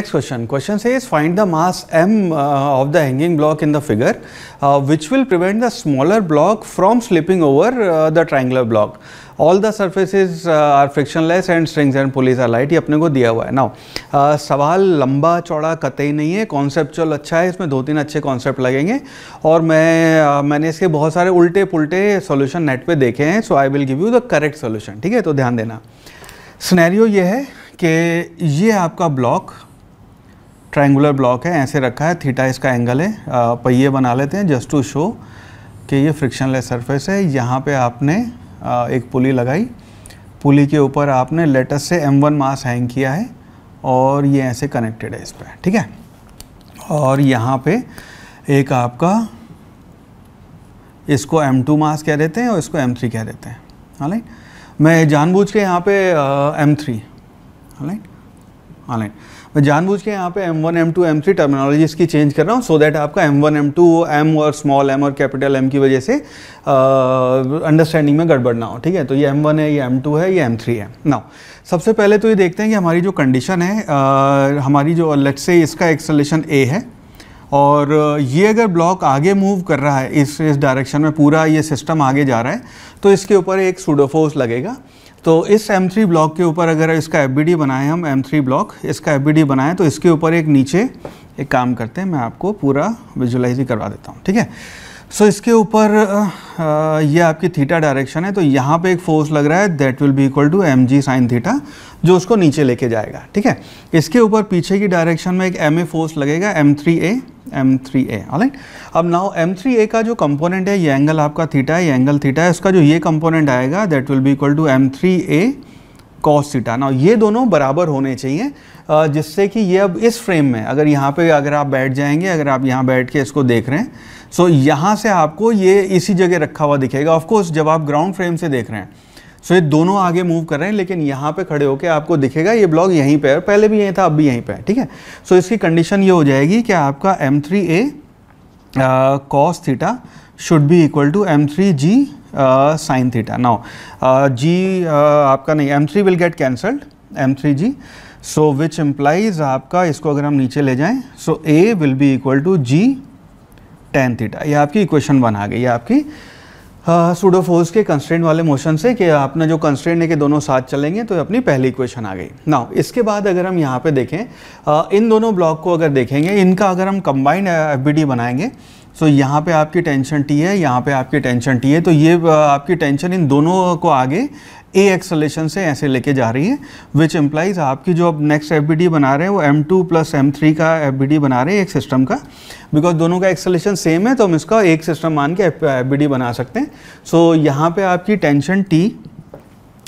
Next question. Question says find the mass m uh, of the hanging block in the figure, uh, which will prevent the smaller block from slipping over uh, the triangular block. All the surfaces uh, are frictionless and strings and pulleys are light. ये अपने को दिया हुआ है now uh, सवाल लंबा चौड़ा कतई नहीं है कॉन्सेप्चुअल अच्छा है इसमें दो तीन अच्छे कॉन्सेप्ट लगेंगे और मैं uh, मैंने इसके बहुत सारे उल्टे पुल्टे सॉल्यूशन नेट पे देखे हैं so I will give you the correct solution ठीक है तो ध्यान देना स्नैरियो ये है कि ये आपका ब्लॉक ट्रायंगुलर ब्लॉक है, ऐसे रखा है, थीटा इसका एंगल है पहिए बना लेते हैं जस्ट टू शो कि ये फ्रिक्शनलेस सरफेस है। यहाँ पे आपने एक पुली लगाई। पुली के ऊपर आपने let's say m1 mass hang किया है और ये ऐसे कनेक्टेड है इस पर ठीक है? और यहाँ पे एक आपका, इसको m2 मास कह देते हैं और इसको m3 कह देते हैं हालाँकि मैं जानबूझ के यहाँ पे एम थ्री हालाँकि हालाँकि मैं जानबूझ के यहाँ पे M1, M2, M3 टर्मिनोलॉजी इसकी चेंज कर रहा हूँ सो दैट आपका M1, M2, M और स्मॉल m और कैपिटल M की वजह से अंडरस्टैंडिंग में गड़बड़ ना हो ठीक है? तो ये M1 है ये M2 है ये M3 है। नाउ सबसे पहले तो ये देखते हैं कि हमारी जो कंडीशन है uh, हमारी जो लेट से इसका एक्सलेशन ए है और ये अगर ब्लॉक आगे मूव कर रहा है इस इस डायरेक्शन में पूरा ये सिस्टम आगे जा रहा है तो इसके ऊपर एक सूडोफोर्स लगेगा। तो इस M3 ब्लॉक के ऊपर अगर इसका एफ़ बनाएँ हम M3 ब्लॉक इसका एफ़ बनाएँ तो इसके ऊपर एक नीचे एक काम करते हैं, मैं आपको पूरा विजुलाइज ही करवा देता हूँ, ठीक है? सो so, इसके ऊपर ये आपकी थीटा डायरेक्शन है तो यहाँ पे एक फोर्स लग रहा है that will be equal to M G sine theta जो उसको नीचे लेके जाएगा ठीक है? इसके ऊपर पीछे की डायरेक्शन में एक एम ए फोर्स लगेगा M three A M three A right अब नाउ एम थ्री ए का जो कंपोनेंट है ये एंगल आपका थीटा है ये एंगल थीटा है उसका जो ये कंपोनेंट आएगा that will be equal to M three A cos theta now ये दोनों बराबर होने चाहिए जिससे कि ये अब इस फ्रेम में अगर यहाँ पे अगर आप बैठ जाएँगे अगर आप यहाँ बैठ के इसको देख रहे हैं सो so, यहाँ से आपको ये इसी जगह रखा हुआ दिखेगा। ऑफकोर्स जब आप ग्राउंड फ्रेम से देख रहे हैं सो so ये दोनों आगे मूव कर रहे हैं, लेकिन यहाँ पे खड़े होकर आपको दिखेगा, ये ब्लॉक यहीं पे है पहले भी यहीं था, अब भी यहीं पे है, ठीक है? सो इसकी कंडीशन ये हो जाएगी कि आपका M three A cos theta should be equal to M three G sine theta now G आपका नहीं M three will get cancelled M three G so which implies आपका इसको अगर हम नीचे ले जाएँ so A will be equal to G tan theta ये आपकी इक्वेशन वन आ गई है आपकी सूडोफोर्स के कंस्ट्रेंट वाले मोशन से कि आपने जो कंस्ट्रेंट है कि दोनों साथ चलेंगे तो अपनी पहली इक्वेशन आ गई। नाउ इसके बाद अगर हम यहाँ पे देखें आ, इन दोनों ब्लॉक को अगर देखेंगे इनका अगर हम कंबाइंड एफ़ बनाएँगे सो so, यहाँ पे आपकी टेंशन टी है यहाँ पे आपकी टेंशन टी है तो ये आपकी टेंशन इन दोनों को आगे ए एक्सलेशन से ऐसे लेके जा रही है विच एम्प्लाइज आपकी जो अब नेक्स्ट एफ़ बना रहे हैं वो M two plus M three का एफ़ बना रहे हैं एक सिस्टम का। बिकॉज़ दोनों का एक्सलेशन सेम है तो हम इसका एक सिस्टम मान के एफ़ बना सकते हैं। सो so, यहाँ पे आपकी tension T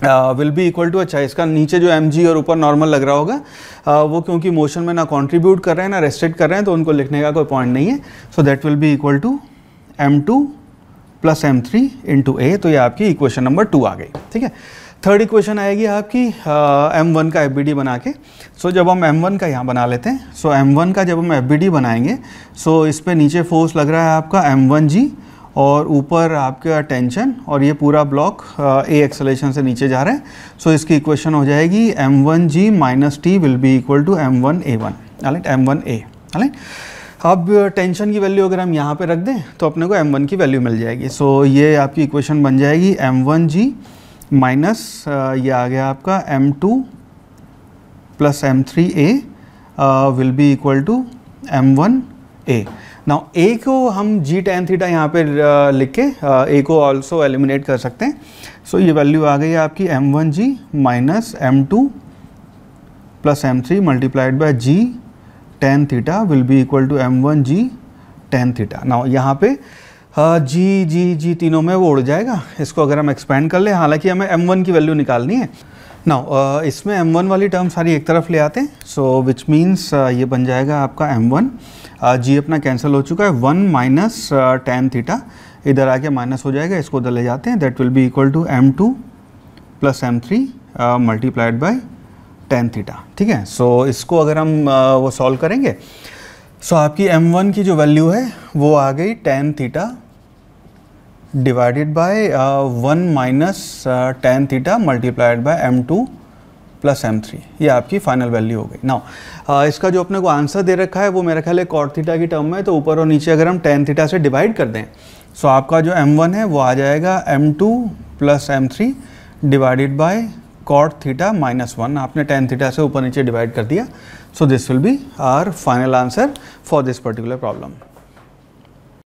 will be equal to अच्छा इसका नीचे जो एम और ऊपर नॉर्मल लग रहा होगा uh, वो क्योंकि मोशन में ना कॉन्ट्रीब्यूट कर रहे हैं ना रेस्ट्रिक्ट कर रहे हैं तो उनको लिखने का कोई पॉइंट नहीं है। So that will be equal to M two plus M three into A तो ये आपकी इक्वेशन नंबर टू आ गई ठीक है? थर्ड इक्वेशन आएगी आपकी एम वन का एफ़ बी डी बना के। सो जब हम एम वन का यहाँ बना लेते हैं सो एम वन का जब हम एफ़ बी डी बनाएँगे सो इस पर नीचे फोर्स लग रहा है आपका एम वन जी और ऊपर आपका टेंशन और ये पूरा ब्लॉक ए एक्सलेशन से नीचे जा रहा है। सो so, इसकी इक्वेशन हो जाएगी M one G minus T will be equal to M one A one M one A right अब टेंशन की वैल्यू अगर हम यहाँ पे रख दें तो अपने को m1 की वैल्यू मिल जाएगी। सो so, ये आपकी इक्वेशन बन जाएगी m1g वन जी माइनस ये आ गया आपका m2 two plus M three A will be equal to M one A now A को हम जी टेन थीटा यहाँ पे लिख के ए को ऑल्सो एलिमिनेट कर सकते हैं। सो so, ये वैल्यू आ गई आपकी M one G minus M two plus M three multiplied by G theta will be equal to M one G tan theta now यहाँ पे जी जी जी तीनों में वो उड़ जाएगा। इसको अगर हम एक्सपेंड कर लें, हालाँकि हमें एम वन की वैल्यू निकालनी है। नाउ इसमें एम वन वाली टर्म सारी एक तरफ़ ले आते हैं। सो विच मीन्स ये बन जाएगा आपका एम वन जी अपना कैंसिल हो चुका है। वन माइनस टेन थीटा इधर आके माइनस हो जाएगा, इसको उधर ले जाते हैं। That will be equal to M two plus M three multiplied by tan theta ठीक है? सो so, इसको अगर हम आ, वो सॉल्व करेंगे सो so, आपकी एम वन की जो वैल्यू है वो आ गई tan theta divided by one minus tan theta multiplied by M two plus M three ये आपकी फाइनल वैल्यू हो गई. नाउ इसका जो अपने को आंसर दे रखा है वो मेरा ख्याल है कॉट थीटा की टर्म में तो ऊपर और नीचे अगर हम टेन थीटा से डिवाइड कर दें सो so, आपका जो एम वन है वो आ जाएगा M two plus M three divided by cot theta minus one आपने टेन थीटा से ऊपर नीचे डिवाइड कर दिया। So this will be our final answer for this particular problem